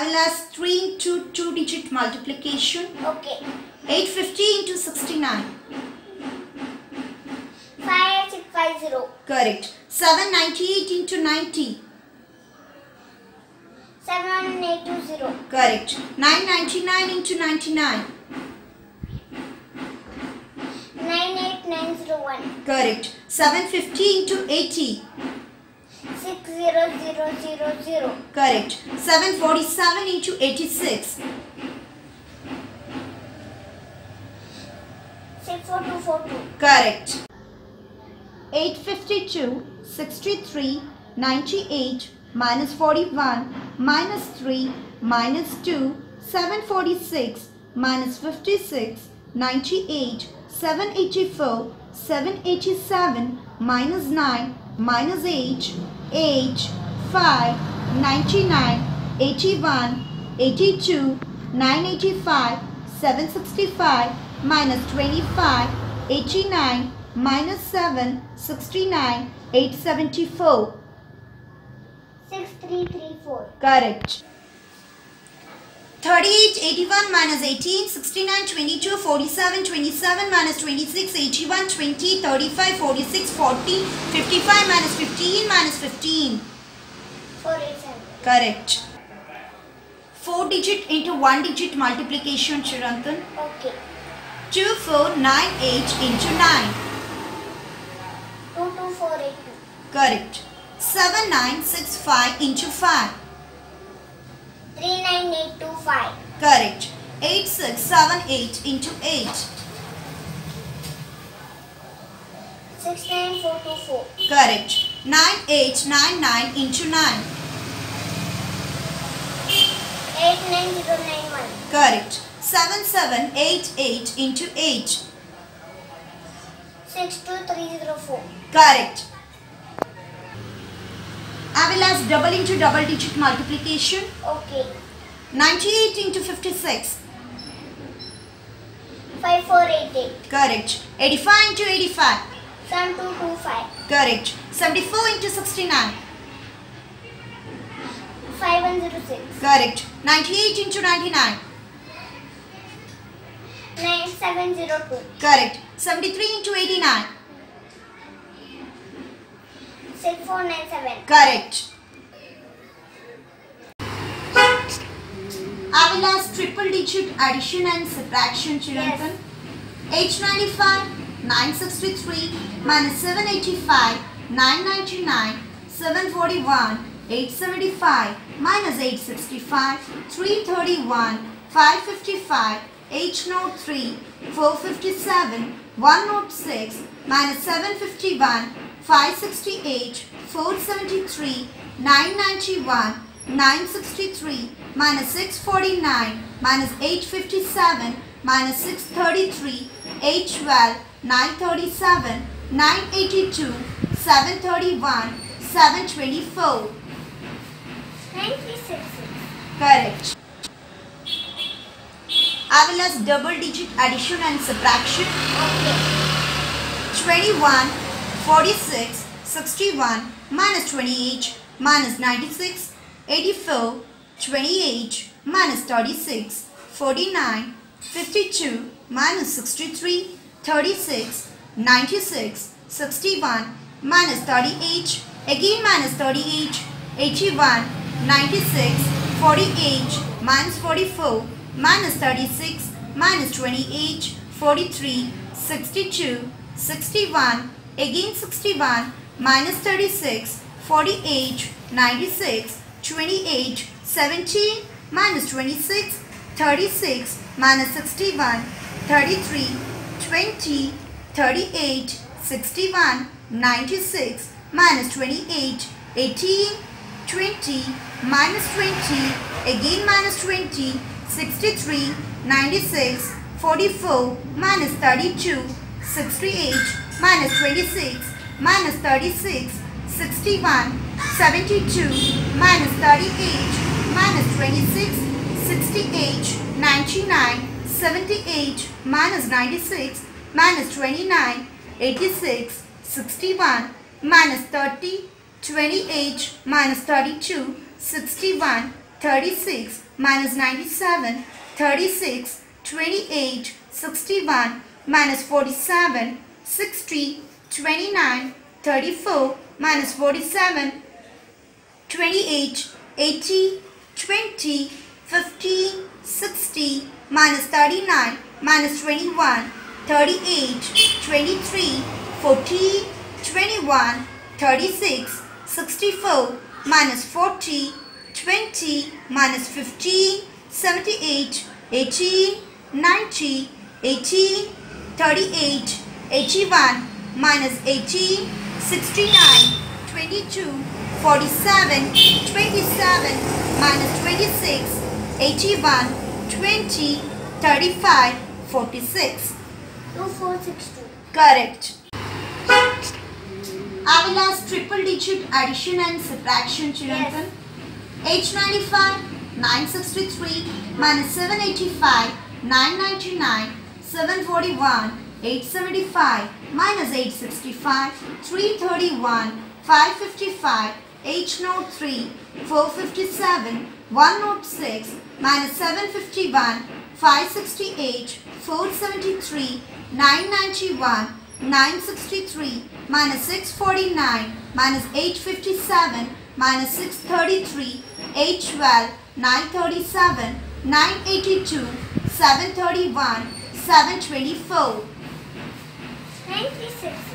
Ask 3 into 2 digit multiplication. Okay. 850 into 69. 5650. Correct. 798 into 90. 7820. Correct. 999 into 99. 98901. Correct. 750 into 80. 60000. Correct. 747 into 86. 64242. Correct. 852, 63, 98, minus 41, minus 3, minus 2, 746, minus 56, 98, 784, 787, minus 9, minus 8, 8, 5, 99, 81, 82, 985, 765, minus 25, 89, minus 7, 69, 874. 6334. Correct. 38, 81 minus 18, 69, 22, 47, 27 minus 26, 81, 20, 35, 46, 40, 55 minus 15 minus 15. 487. Correct. 4 digit into 1 digit multiplication, Chiranthan. Okay. 2, 4, 9, 8 into 9. 22482. Correct. 7, 9, 6, 5 into 5. 39825. Correct. 8, 6, 7, 8 into 8. 69424. Correct. 9, 8, 9, 9 into 9. 89091. Correct. 7, 7, 8, 8 into 8. 62304. Correct. I will ask double into double digit multiplication. Okay. 98 into 56. 5488. Correct. 85 into 85. 7225. Correct. 74 into 69. 5106. Correct. 98 into 99. 9702. Correct. 73 into 89. 6497. Correct. I will ask triple digit addition and subtraction, Chiranthan. 895, 963, minus 785, 999, 741, 875, minus 865, 331, 555, 803, 457, 106, minus 751, 568, 473, 991, 963, minus 649, minus 857, minus 633, 812, 937, 982, 731, 724. 9366. Correct. I will ask double digit addition and subtraction. Okay. 21, 46, 61, minus 28, minus 96, 84, 28, minus 36, 49, 52, minus 63, 36, 96, 61, minus 38, again minus 38, 81, 96, 48, minus 44, minus 36, minus 28, 43, 62, 61, again 61, minus 36, 48, 96, 28, 17, minus 26, 36, minus 61, 33, 20, 38, 61, 96, minus 28, 18, 20, minus 20, again minus 20, 63, 96, 44, minus 32, 68, minus 26, minus 36, 61, 72, minus 38, minus 26, 68, 99, 78, minus 96, minus 29, 86, 61, minus 30, 28, minus 32, 61, 36 minus 97, 36, 28, 61 minus 47, 60, 29, 34 minus 47, 28, 80, 20, 15, 60 minus 39 minus 21, 38, 23, 14, 21, 36, 64 minus 40, 20 minus 15, 78, 18, 90, 18, 38, 81 minus 18, 69, 22, 47, 27 minus 26, 81, 20, 35, 46. 2462. Correct. I will ask triple digit addition and subtraction, Chiranthan. 895, 963, minus 785, 999, 741, 875, minus 865, 331, 555, 803, 457, 106, minus 751, 568, 473, 991, 963 minus 649 minus 857 minus 633 812 937 982 731 724 936.